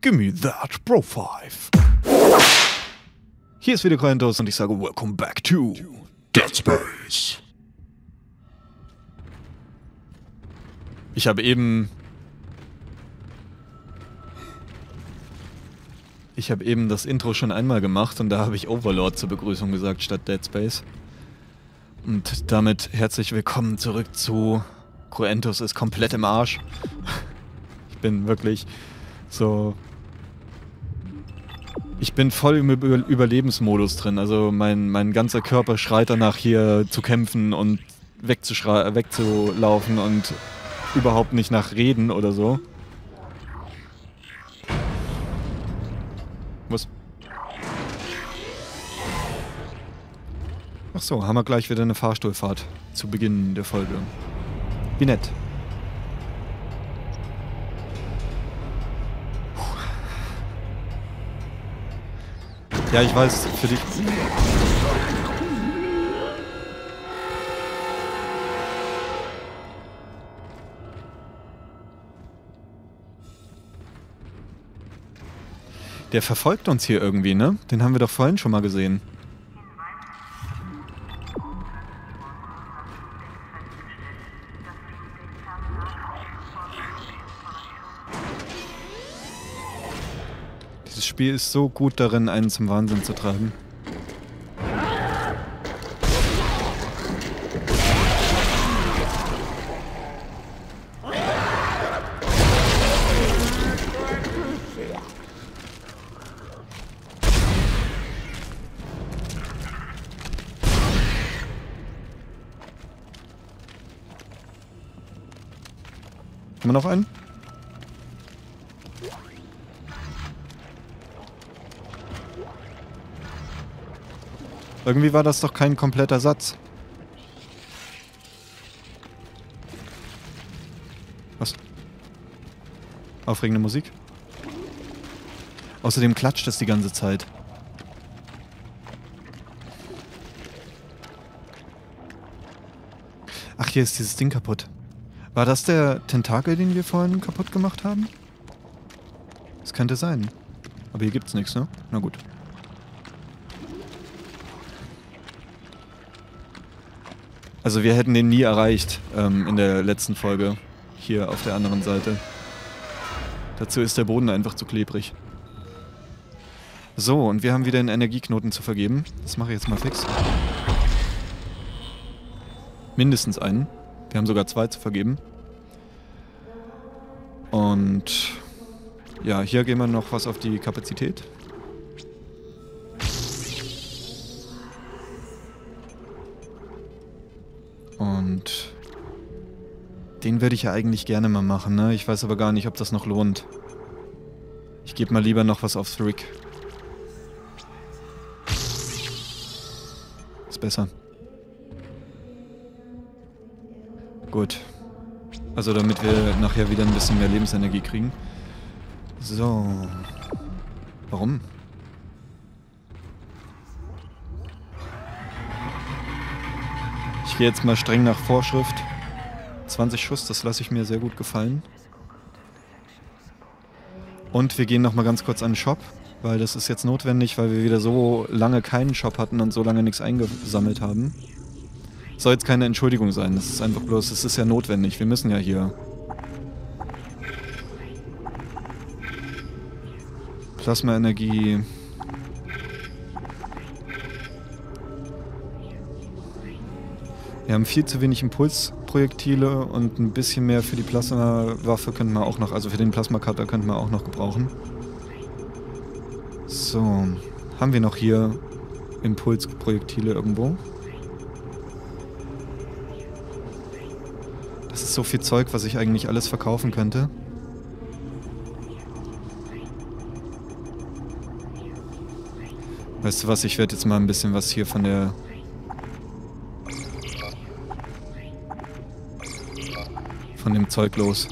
Gimme that Pro 5. Hier ist wieder Kratos und ich sage Welcome back to Dead Space. Ich habe eben... Ich habe eben das Intro schon einmal gemacht und da habe ich Overlord zur Begrüßung gesagt statt Dead Space. Und damit herzlich willkommen zurück zu Cruentus ist komplett im Arsch. Ich bin wirklich so ich bin voll im Über Überlebensmodus drin. Also mein, mein ganzer Körper schreit danach hier zu kämpfen und wegzulaufen und überhaupt nicht nach Reden oder so. Was? Ach so, haben wir gleich wieder eine Fahrstuhlfahrt zu Beginn der Folge. Wie nett. Ja, ich weiß, für dich. Der verfolgt uns hier irgendwie, ne? Den haben wir doch vorhin schon mal gesehen. Spiel ist so gut darin, einen zum Wahnsinn zu treiben. Wir noch einen? Irgendwie war das doch kein kompletter Satz. Was? Aufregende Musik? Außerdem klatscht es die ganze Zeit. Ach, hier ist dieses Ding kaputt. War das der Tentakel, den wir vorhin kaputt gemacht haben? Das könnte sein. Aber hier gibt's nichts, ne? Na gut. Also wir hätten den nie erreicht ähm, in der letzten Folge. Hier auf der anderen Seite. Dazu ist der Boden einfach zu klebrig. So, und wir haben wieder einen Energieknoten zu vergeben. Das mache ich jetzt mal fix. Mindestens einen. Wir haben sogar zwei zu vergeben. Und ja, hier gehen wir noch was auf die Kapazität. Den würde ich ja eigentlich gerne mal machen, ne? Ich weiß aber gar nicht, ob das noch lohnt. Ich gebe mal lieber noch was auf Thrick. Ist besser. Gut. Also damit wir nachher wieder ein bisschen mehr Lebensenergie kriegen. So. Warum? gehe jetzt mal streng nach Vorschrift. 20 Schuss, das lasse ich mir sehr gut gefallen. Und wir gehen nochmal ganz kurz an den Shop, weil das ist jetzt notwendig, weil wir wieder so lange keinen Shop hatten und so lange nichts eingesammelt haben. Soll jetzt keine Entschuldigung sein, das ist einfach bloß, es ist ja notwendig, wir müssen ja hier. Plasmaenergie, Wir haben viel zu wenig Impulsprojektile und ein bisschen mehr für die Plasmawaffe könnten wir auch noch, also für den Plasmacutter könnten wir auch noch gebrauchen. So, haben wir noch hier Impulsprojektile irgendwo? Das ist so viel Zeug, was ich eigentlich alles verkaufen könnte. Weißt du was, ich werde jetzt mal ein bisschen was hier von der von dem Zeug los.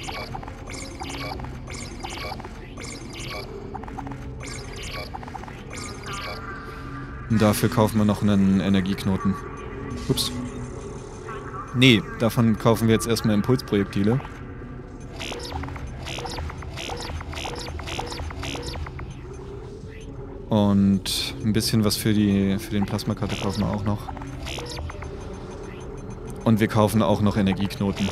Und dafür kaufen wir noch einen Energieknoten. Ups. Nee, davon kaufen wir jetzt erstmal Impulsprojektile. Und ein bisschen was für, die, für den Plasmakarte kaufen wir auch noch. Und wir kaufen auch noch Energieknoten.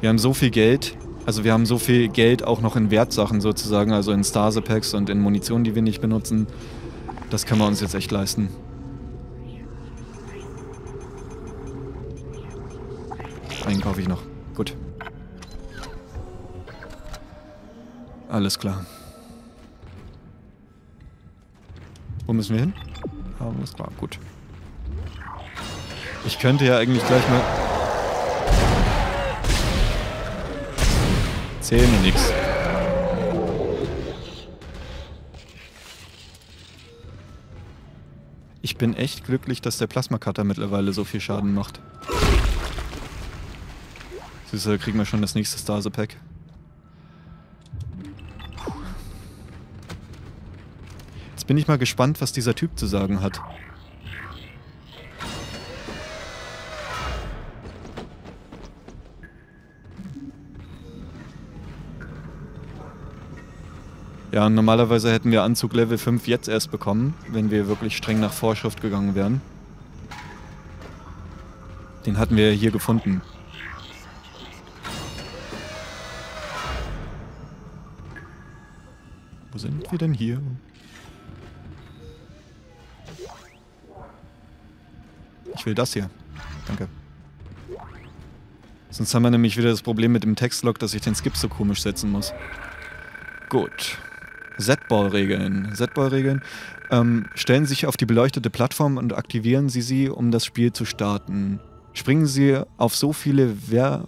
Wir haben so viel Geld, also wir haben so viel Geld auch noch in Wertsachen sozusagen, also in Stase-Packs und in Munition, die wir nicht benutzen. Das können wir uns jetzt echt leisten. Einen kaufe ich noch. Gut. Alles klar. Wo müssen wir hin? Alles klar, gut. Ich könnte ja eigentlich gleich mal... Zähl mir nix. Ich bin echt glücklich, dass der Plasma-Cutter mittlerweile so viel Schaden macht. Siehst du, kriegen wir schon das nächste Stase-Pack. Jetzt bin ich mal gespannt, was dieser Typ zu sagen hat. Ja, normalerweise hätten wir Anzug Level 5 jetzt erst bekommen, wenn wir wirklich streng nach Vorschrift gegangen wären. Den hatten wir hier gefunden. Wo sind wir denn hier? Ich will das hier. Danke. Sonst haben wir nämlich wieder das Problem mit dem Textlog, dass ich den Skip so komisch setzen muss. Gut. Z-Ball-Regeln. Z-Ball-Regeln. Ähm, stellen Sie sich auf die beleuchtete Plattform und aktivieren Sie sie, um das Spiel zu starten. Springen Sie auf so viele Wer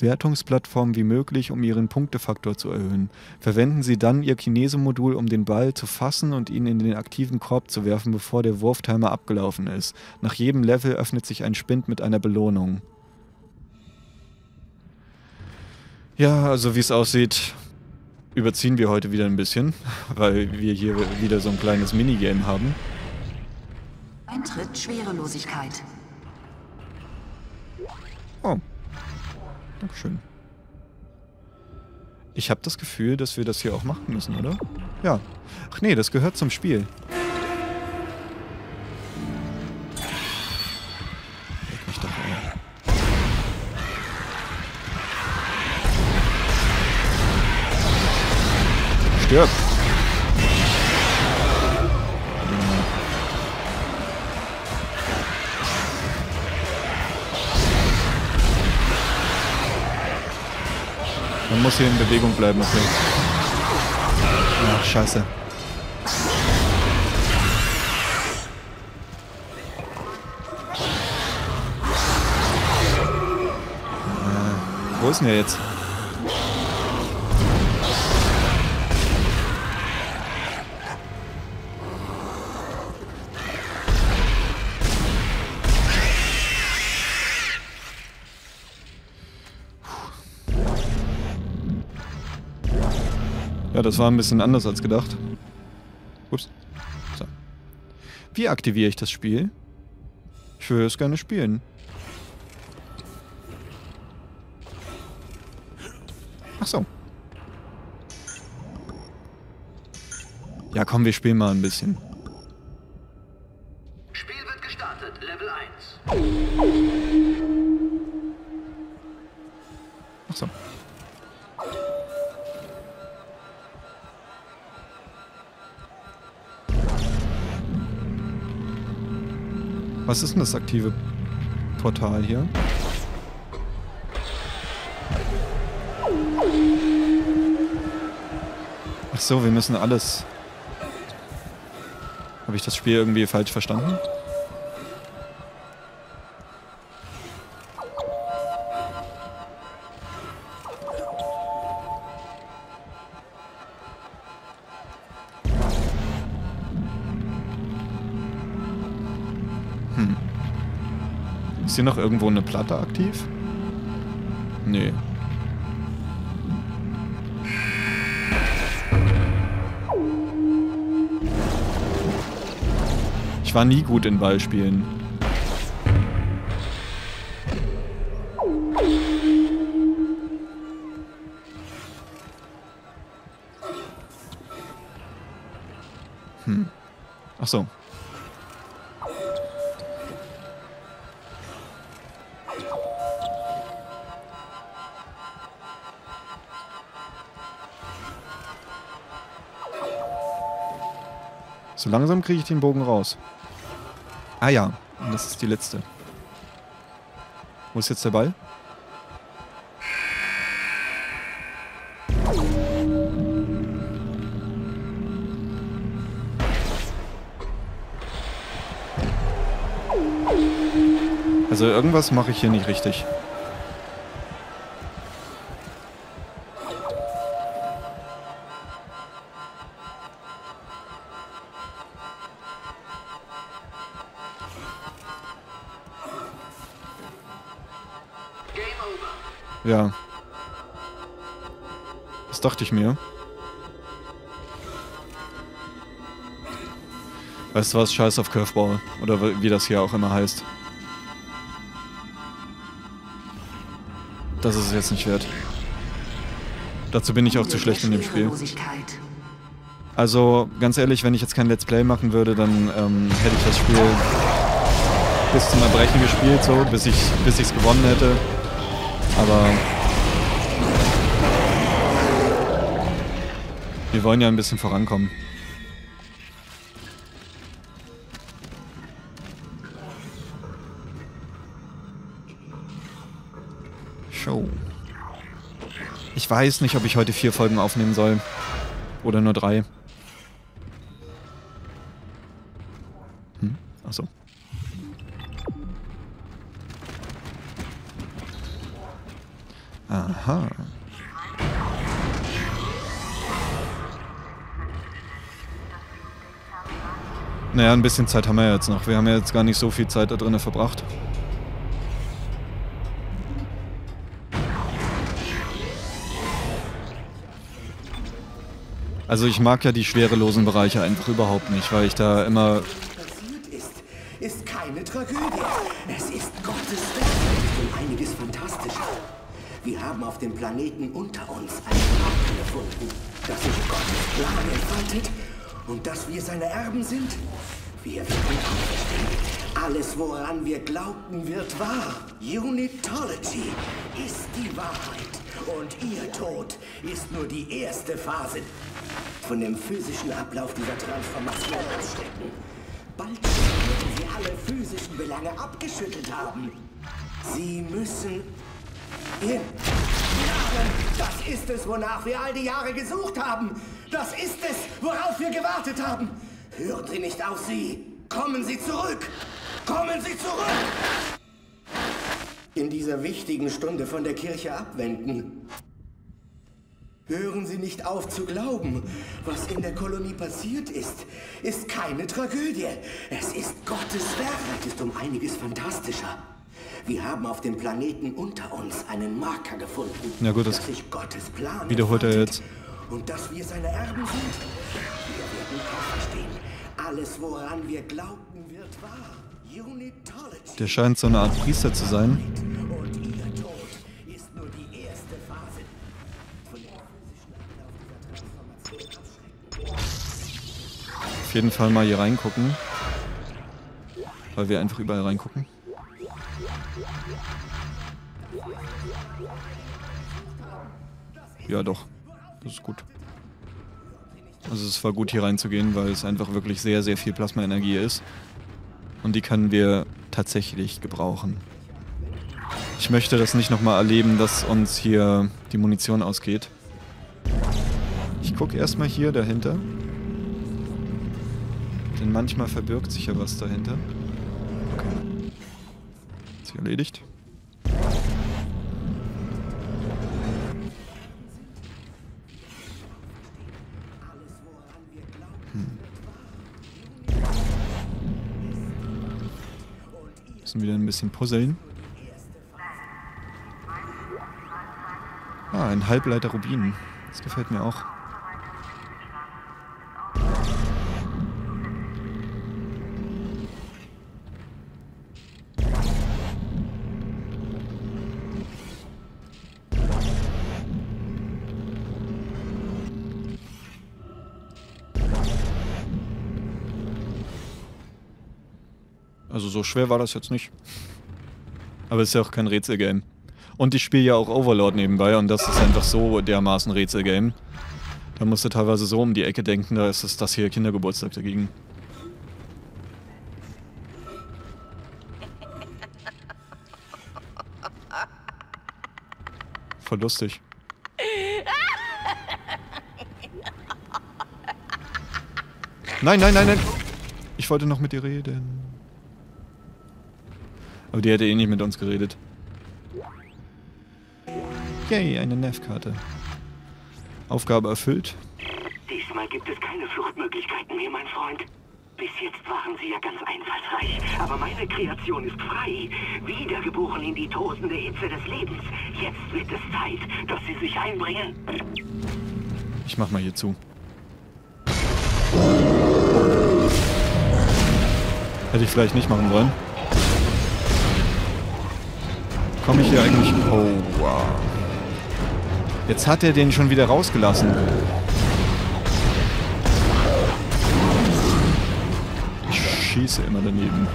Wertungsplattformen wie möglich, um Ihren Punktefaktor zu erhöhen. Verwenden Sie dann Ihr Kinese-Modul, um den Ball zu fassen und ihn in den aktiven Korb zu werfen, bevor der Wurftimer abgelaufen ist. Nach jedem Level öffnet sich ein Spind mit einer Belohnung. Ja, also wie es aussieht, überziehen wir heute wieder ein bisschen, weil wir hier wieder so ein kleines Minigame haben. Eintritt Schwerelosigkeit. Oh. Dankeschön. Ich habe das Gefühl, dass wir das hier auch machen müssen, oder? Ja. Ach nee, das gehört zum Spiel. Stirb! Man muss hier in Bewegung bleiben, okay. Ach, scheiße. Äh, wo ist denn der jetzt? Das war ein bisschen anders als gedacht. Ups. So. Wie aktiviere ich das Spiel? Ich würde es gerne spielen. Ach so. Ja, komm, wir spielen mal ein bisschen. Spiel wird gestartet, Level 1. Ach so. Was ist denn das aktive Portal hier? Ach so, wir müssen alles... Habe ich das Spiel irgendwie falsch verstanden? Ist hier noch irgendwo eine Platte aktiv? Nee. Ich war nie gut in Ballspielen. So langsam kriege ich den Bogen raus. Ah ja, und das ist die letzte. Wo ist jetzt der Ball? Also irgendwas mache ich hier nicht richtig. Ja. Das dachte ich mir. Weißt du was? Scheiß auf Curveball. Oder wie das hier auch immer heißt. Das ist es jetzt nicht wert. Dazu bin ich auch zu schlecht in dem Spiel. Also, ganz ehrlich, wenn ich jetzt kein Let's Play machen würde, dann ähm, hätte ich das Spiel bis zum Erbrechen gespielt, so, bis ich ich's gewonnen hätte. Aber wir wollen ja ein bisschen vorankommen. Show. Ich weiß nicht, ob ich heute vier Folgen aufnehmen soll. Oder nur drei. Hm? Achso. Aha. Naja, ein bisschen Zeit haben wir jetzt noch. Wir haben ja jetzt gar nicht so viel Zeit da drinnen verbracht. Also ich mag ja die schwerelosen Bereiche einfach überhaupt nicht, weil ich da immer ist, ist keine Tragödie. Es ist Gottes Werk. Wir haben auf dem Planeten unter uns einen Marken gefunden, dass sich Gottes Plan entfaltet und dass wir seine Erben sind. Wir werden auferstehen. Alles, woran wir glaubten, wird wahr. Unitology ist die Wahrheit. Und ihr Tod ist nur die erste Phase von dem physischen Ablauf dieser Transformation abstecken. Bald werden sie alle physischen Belange abgeschüttelt haben. Sie müssen in Jahren. Das ist es, wonach wir all die Jahre gesucht haben. Das ist es, worauf wir gewartet haben. Hören Sie nicht auf sie. Kommen Sie zurück. Kommen Sie zurück. In dieser wichtigen Stunde von der Kirche abwenden. Hören Sie nicht auf zu glauben. Was in der Kolonie passiert ist, ist keine Tragödie. Es ist Gottes Werk. Es ist um einiges fantastischer. Wir haben auf dem Planeten unter uns einen Marker gefunden. Ja gut, das sich Gottes Plan wiederholt er jetzt. Und dass wir seine Erben sind. Wir werden auferstehen. Alles, woran wir glaubten, wird wahr. Unitology. Der scheint so eine Art Priester zu sein. Auf jeden Fall mal hier reingucken. Weil wir einfach überall reingucken. Ja, doch. Das ist gut. Also es war gut hier reinzugehen, weil es einfach wirklich sehr, sehr viel Plasmaenergie ist. Und die können wir tatsächlich gebrauchen. Ich möchte das nicht nochmal erleben, dass uns hier die Munition ausgeht. Ich gucke erstmal hier dahinter. Denn manchmal verbirgt sich ja was dahinter. Okay. Ist hier erledigt. Müssen wieder ein bisschen puzzeln. Ah, ein Halbleiter Rubin. Das gefällt mir auch. So schwer war das jetzt nicht. Aber es ist ja auch kein Rätselgame. Und ich spiele ja auch Overlord nebenbei und das ist einfach so dermaßen Rätselgame. Da musst du teilweise so um die Ecke denken, da ist es das hier Kindergeburtstag dagegen. Voll lustig. Nein, nein, nein, nein. Ich wollte noch mit dir reden. Aber die hätte eh nicht mit uns geredet. Yay, eine Nev-Karte. Aufgabe erfüllt. Diesmal gibt es keine Fluchtmöglichkeiten mehr, mein Freund. Bis jetzt waren sie ja ganz einfallsreich, aber meine Kreation ist frei. Wiedergeboren in die tosende Hitze des Lebens. Jetzt wird es Zeit, dass sie sich einbringen. Ich mach mal hier zu. Hätte ich vielleicht nicht machen wollen. Komme ich hier eigentlich... Oh, wow. Jetzt hat er den schon wieder rausgelassen. Ich schieße immer daneben.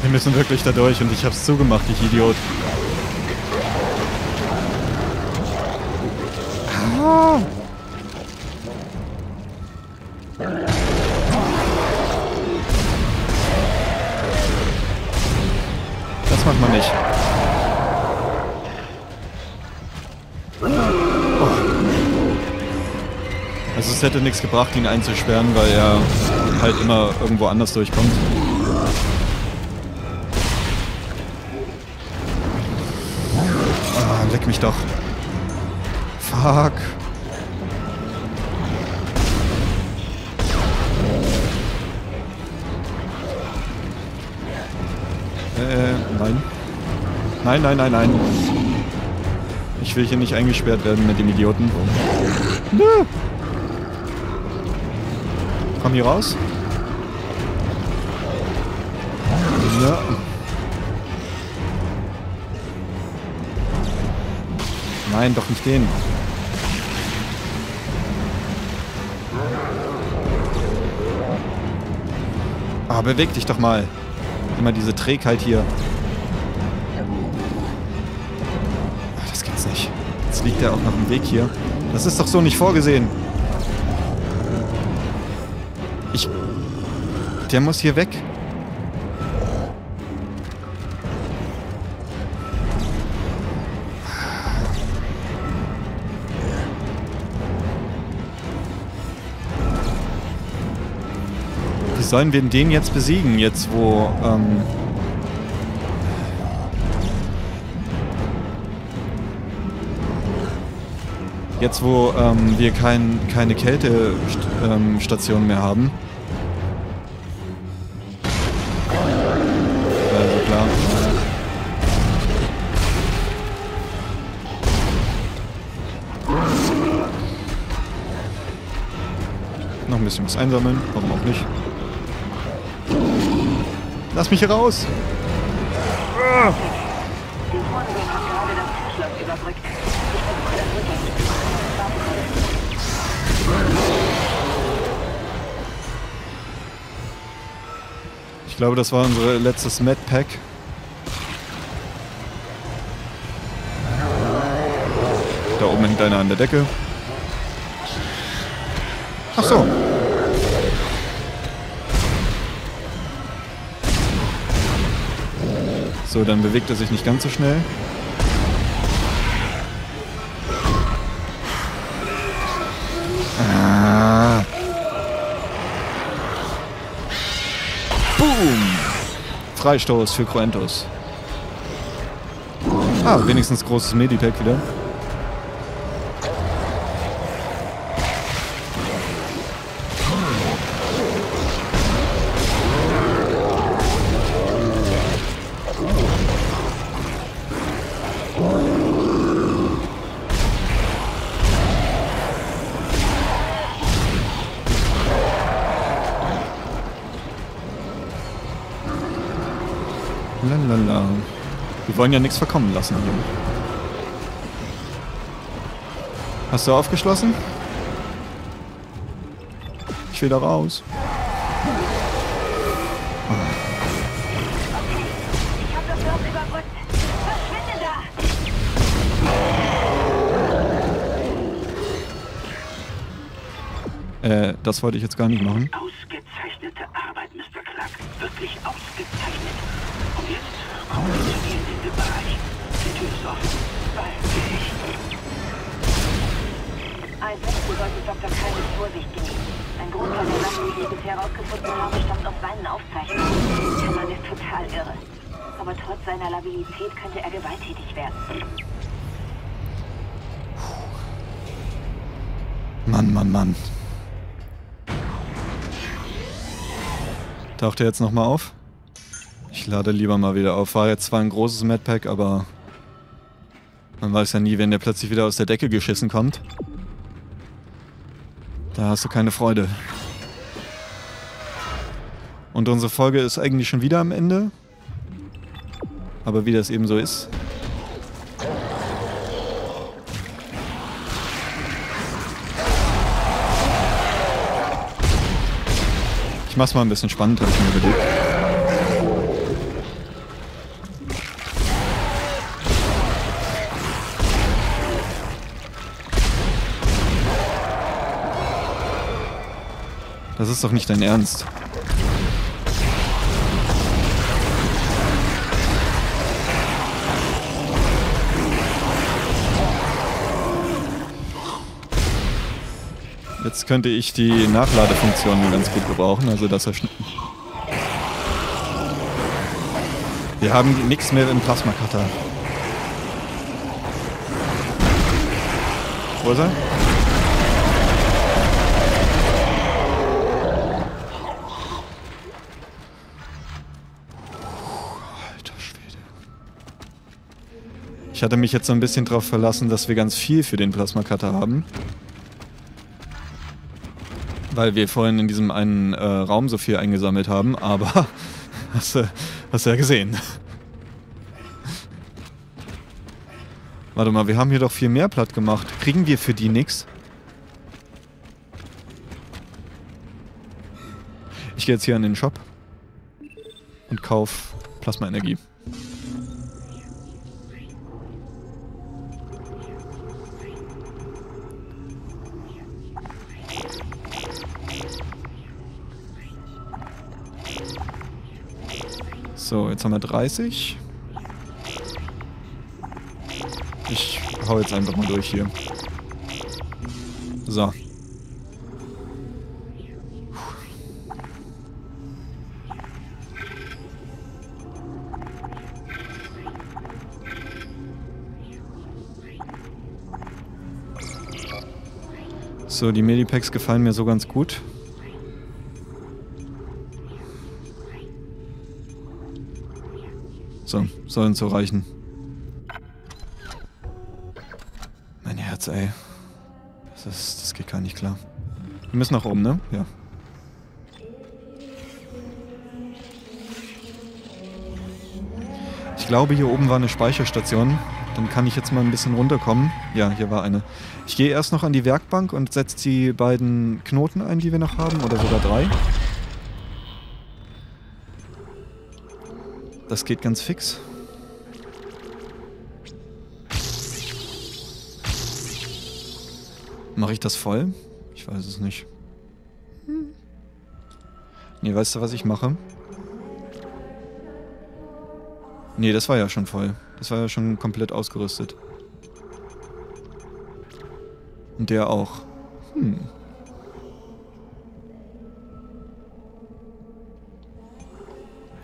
Wir müssen wirklich da durch und ich hab's zugemacht, ich Idiot. Hätte nichts gebracht, ihn einzusperren, weil er halt immer irgendwo anders durchkommt. Ah, leck mich doch. Fuck. Äh, nein. Nein, nein, nein, nein. Ich will hier nicht eingesperrt werden mit dem Idioten. Nö. Komm hier raus. Ja. Nein, doch nicht den. Ah, beweg dich doch mal. Immer diese Trägheit hier. Ach, das gibt's nicht. Jetzt liegt er auch noch im Weg hier. Das ist doch so nicht vorgesehen. Ich... Der muss hier weg. Wie sollen wir den jetzt besiegen, jetzt wo... Ähm jetzt wo ähm, wir kein, keine Kältestation ähm, mehr haben. Also klar. Noch ein bisschen was einsammeln, warum auch nicht. Lass mich hier raus! Ah. Ich glaube, das war unser letztes Medpack. Da oben hängt einer an der Decke. Ach so. So, dann bewegt er sich nicht ganz so schnell. Freistoß für Coentus. Ah, wenigstens großes Medipack wieder. Wir wollen ja nichts verkommen lassen hier. Hast du aufgeschlossen? Ich will da raus. Äh, das wollte ich jetzt gar nicht machen. Ausgezeichnete Arbeit, Mr. Clark. Wirklich ausgezeichnet. Und jetzt kommen Als letztes sollte Dr. Kyle mit Vorsicht genießen. Ein Großteil der Sachen, die wir bisher herausgefunden haben, stammt aus seinen Aufzeichnungen. Der Mann ist total irre. Aber trotz seiner Labilität könnte er gewalttätig werden. Mann, Mann, Mann. Taucht er jetzt nochmal auf? Ich lade lieber mal wieder auf. War jetzt zwar ein großes Madpack, aber man weiß ja nie, wenn der plötzlich wieder aus der Decke geschissen kommt. Da hast du keine Freude. Und unsere Folge ist eigentlich schon wieder am Ende. Aber wie das eben so ist. Ich mach's mal ein bisschen spannend, habe ich mir überlegt. Ist doch nicht dein Ernst. Jetzt könnte ich die Nachladefunktion ganz gut gebrauchen, also dass er Wir haben nichts mehr im Plasma-Cutter. Wo ist er? Ich hatte mich jetzt so ein bisschen darauf verlassen, dass wir ganz viel für den Plasma-Cutter haben. Weil wir vorhin in diesem einen äh, Raum so viel eingesammelt haben, aber hast du hast ja gesehen. Warte mal, wir haben hier doch viel mehr platt gemacht. Kriegen wir für die nix? Ich gehe jetzt hier an den Shop und kauf Plasmaenergie. So, jetzt haben wir 30. Ich hau jetzt einfach mal durch hier. So. So, die Medipacks gefallen mir so ganz gut. So, sollen so reichen. Mein Herz, ey. Das, ist, das geht gar nicht klar. Wir müssen nach oben, ne? Ja. Ich glaube, hier oben war eine Speicherstation. Dann kann ich jetzt mal ein bisschen runterkommen. Ja, hier war eine. Ich gehe erst noch an die Werkbank und setze die beiden Knoten ein, die wir noch haben. Oder sogar drei. Das geht ganz fix. Mache ich das voll? Ich weiß es nicht. Nee, weißt du, was ich mache? Nee, das war ja schon voll. Das war ja schon komplett ausgerüstet. Und der auch. Hm.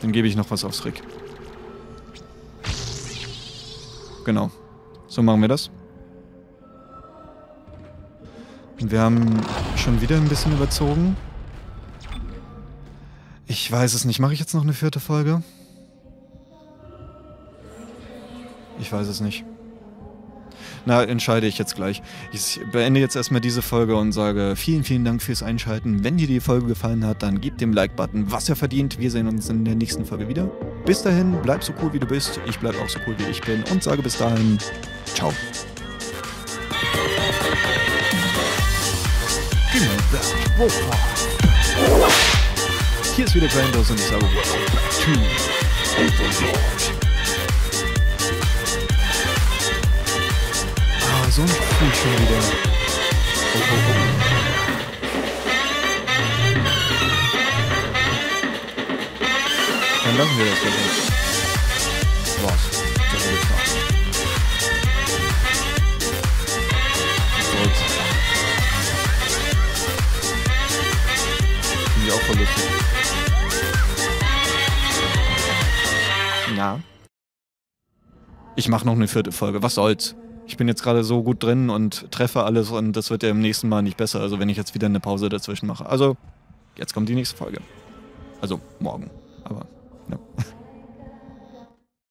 Dann gebe ich noch was aufs Rick. Genau. So machen wir das. Wir haben schon wieder ein bisschen überzogen. Ich weiß es nicht. Mache ich jetzt noch eine vierte Folge? Ich weiß es nicht. Na, entscheide ich jetzt gleich. Ich beende jetzt erstmal diese Folge und sage vielen, vielen Dank fürs Einschalten. Wenn dir die Folge gefallen hat, dann gib dem Like-Button, was er verdient. Wir sehen uns in der nächsten Folge wieder. Bis dahin, bleib so cool, wie du bist. Ich bleib auch so cool, wie ich bin. Und sage bis dahin, ciao. Warpath. Hier ist wieder Grandos und ich sage Welcome back to. Ah, so ein schon wieder. Oh, oh, oh. Dann lassen wir das jetzt. Was? Das machen. Was soll's? Finde ich auch voll lustig. Na? Ich mache noch eine vierte Folge. Was soll's? Bin jetzt gerade so gut drin und treffe alles und das wird ja im nächsten Mal nicht besser, also wenn ich jetzt wieder eine Pause dazwischen mache. Also, jetzt kommt die nächste Folge. Also, morgen. Aber, ne.